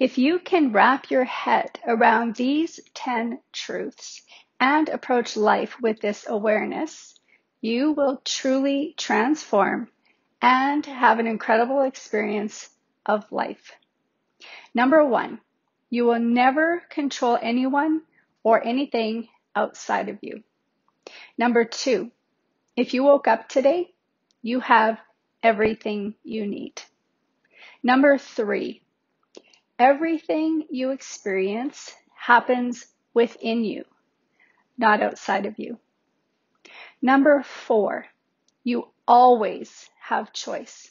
If you can wrap your head around these 10 truths and approach life with this awareness, you will truly transform and have an incredible experience of life. Number one, you will never control anyone or anything outside of you. Number two, if you woke up today, you have everything you need. Number three, everything you experience happens within you, not outside of you. Number four, you always have choice.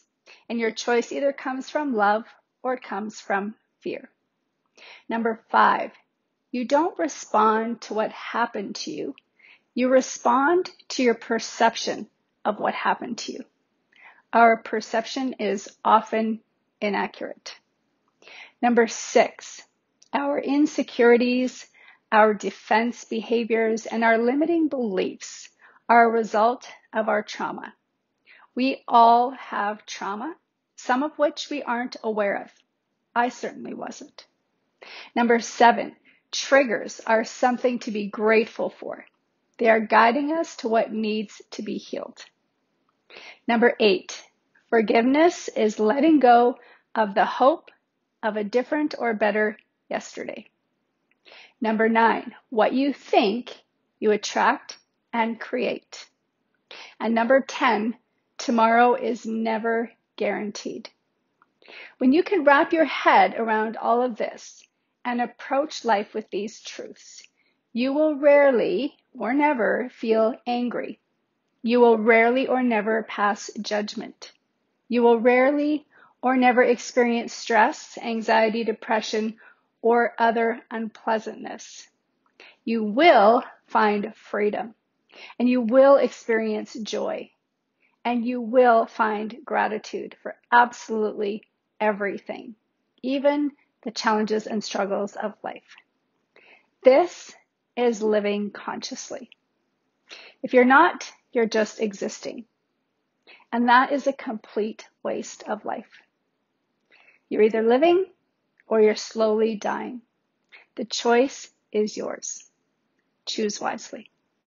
And your choice either comes from love or it comes from fear. Number five, you don't respond to what happened to you. You respond to your perception of what happened to you. Our perception is often inaccurate. Number six, our insecurities, our defense behaviors, and our limiting beliefs are a result of our trauma. We all have trauma, some of which we aren't aware of. I certainly wasn't. Number seven, triggers are something to be grateful for. They are guiding us to what needs to be healed. Number eight, forgiveness is letting go of the hope of a different or better yesterday. Number nine, what you think you attract and create. And number 10, tomorrow is never guaranteed. When you can wrap your head around all of this and approach life with these truths, you will rarely or never feel angry. You will rarely or never pass judgment. You will rarely or never experience stress, anxiety, depression, or other unpleasantness. You will find freedom and you will experience joy and you will find gratitude for absolutely everything, even the challenges and struggles of life. This is living consciously. If you're not, you're just existing. And that is a complete waste of life. You're either living or you're slowly dying. The choice is yours. Choose wisely.